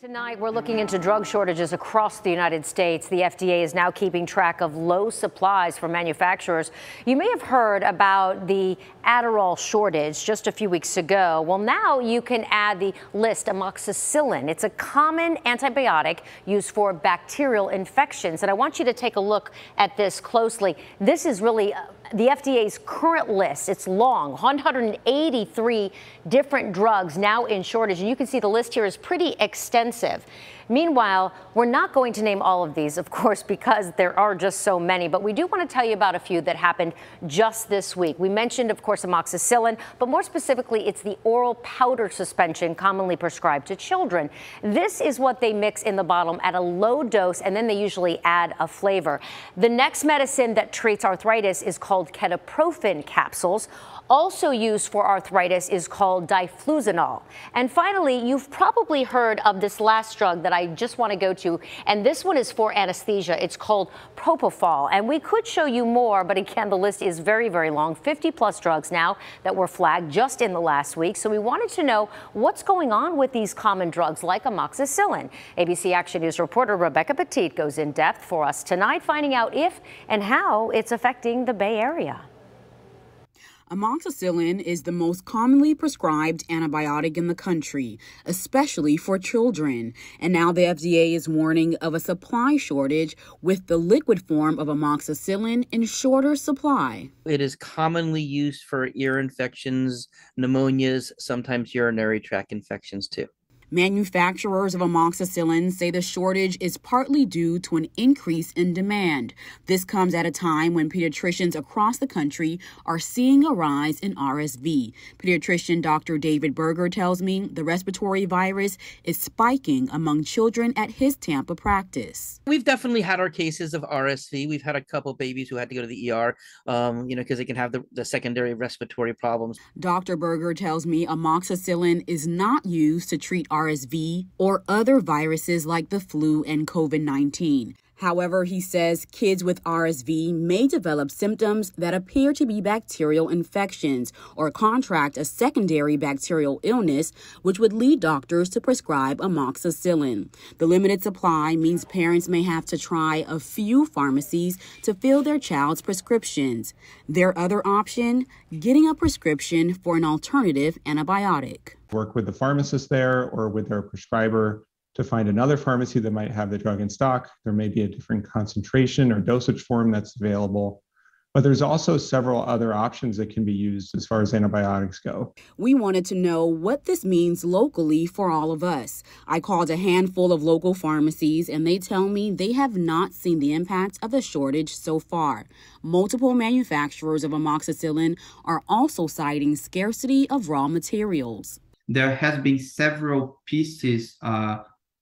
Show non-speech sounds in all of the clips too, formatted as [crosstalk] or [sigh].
Tonight, we're looking into drug shortages across the United States. The FDA is now keeping track of low supplies for manufacturers. You may have heard about the Adderall shortage just a few weeks ago. Well, now you can add the list amoxicillin. It's a common antibiotic used for bacterial infections. And I want you to take a look at this closely. This is really the FDA's current list. It's long, 183 different drugs now in shortage. And you can see the list here is pretty extensive. Meanwhile, we're not going to name all of these, of course, [laughs] because there are just so many, but we do want to tell you about a few that happened just this week. We mentioned, of course, amoxicillin, but more specifically, it's the oral powder suspension commonly prescribed to children. This is what they mix in the bottle at a low dose, and then they usually add a flavor. The next medicine that treats arthritis is called ketoprofen capsules also used for arthritis is called diflunisal. And finally, you've probably heard of this last drug that I just want to go to, and this one is for anesthesia. It's called propofol, and we could show you more, but again, the list is very, very long. 50 plus drugs now that were flagged just in the last week. So we wanted to know what's going on with these common drugs like amoxicillin. ABC Action News reporter Rebecca Petit goes in depth for us tonight, finding out if and how it's affecting the Bay Area. Amoxicillin is the most commonly prescribed antibiotic in the country, especially for children. And now the FDA is warning of a supply shortage with the liquid form of amoxicillin in shorter supply. It is commonly used for ear infections, pneumonias, sometimes urinary tract infections too. Manufacturers of amoxicillin say the shortage is partly due to an increase in demand. This comes at a time when pediatricians across the country are seeing a rise in RSV. Pediatrician Dr. David Berger tells me the respiratory virus is spiking among children at his Tampa practice. We've definitely had our cases of RSV. We've had a couple babies who had to go to the ER, um, you know, because they can have the, the secondary respiratory problems. Dr. Berger tells me amoxicillin is not used to treat RSV RSV, or other viruses like the flu and COVID 19. However, he says kids with RSV may develop symptoms that appear to be bacterial infections or contract a secondary bacterial illness, which would lead doctors to prescribe amoxicillin. The limited supply means parents may have to try a few pharmacies to fill their child's prescriptions. Their other option, getting a prescription for an alternative antibiotic. Work with the pharmacist there or with their prescriber to find another pharmacy that might have the drug in stock. There may be a different concentration or dosage form that's available. But there's also several other options that can be used as far as antibiotics go. We wanted to know what this means locally for all of us. I called a handful of local pharmacies and they tell me they have not seen the impact of the shortage so far. Multiple manufacturers of amoxicillin are also citing scarcity of raw materials. There has been several pieces uh,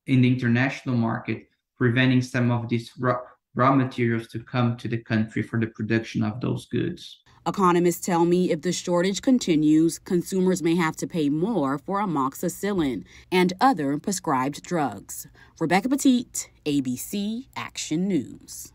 in the international market, preventing some of these raw, raw materials to come to the country for the production of those goods. Economists tell me if the shortage continues, consumers may have to pay more for amoxicillin and other prescribed drugs. Rebecca Petit, ABC Action News.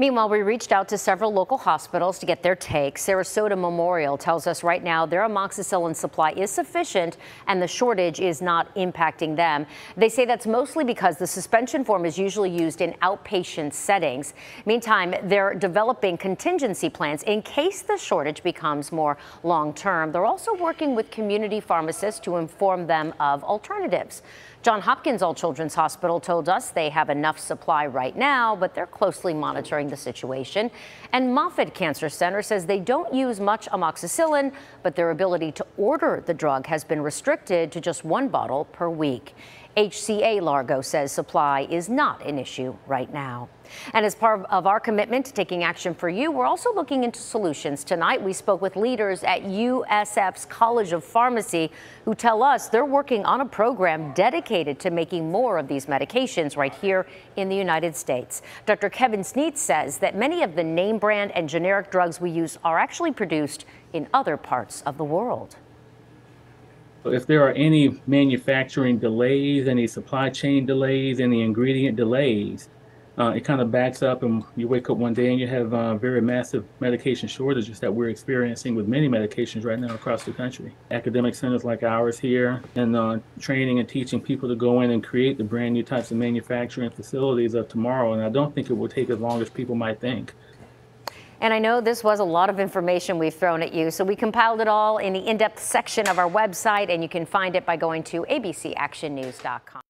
Meanwhile, we reached out to several local hospitals to get their take. Sarasota Memorial tells us right now their amoxicillin supply is sufficient and the shortage is not impacting them. They say that's mostly because the suspension form is usually used in outpatient settings. Meantime, they're developing contingency plans in case the shortage becomes more long term. They're also working with community pharmacists to inform them of alternatives. John Hopkins All Children's Hospital told us they have enough supply right now, but they're closely monitoring the situation. And Moffitt Cancer Center says they don't use much amoxicillin, but their ability to order the drug has been restricted to just one bottle per week. HCA Largo says supply is not an issue right now. And as part of our commitment to taking action for you, we're also looking into solutions. Tonight, we spoke with leaders at USF's College of Pharmacy who tell us they're working on a program dedicated to making more of these medications right here in the United States. Dr. Kevin Sneed says that many of the name brand and generic drugs we use are actually produced in other parts of the world. If there are any manufacturing delays, any supply chain delays, any ingredient delays, uh, it kind of backs up and you wake up one day and you have uh, very massive medication shortages that we're experiencing with many medications right now across the country. Academic centers like ours here and uh, training and teaching people to go in and create the brand new types of manufacturing facilities of tomorrow. And I don't think it will take as long as people might think. And I know this was a lot of information we've thrown at you, so we compiled it all in the in-depth section of our website, and you can find it by going to abcactionnews.com.